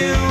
you.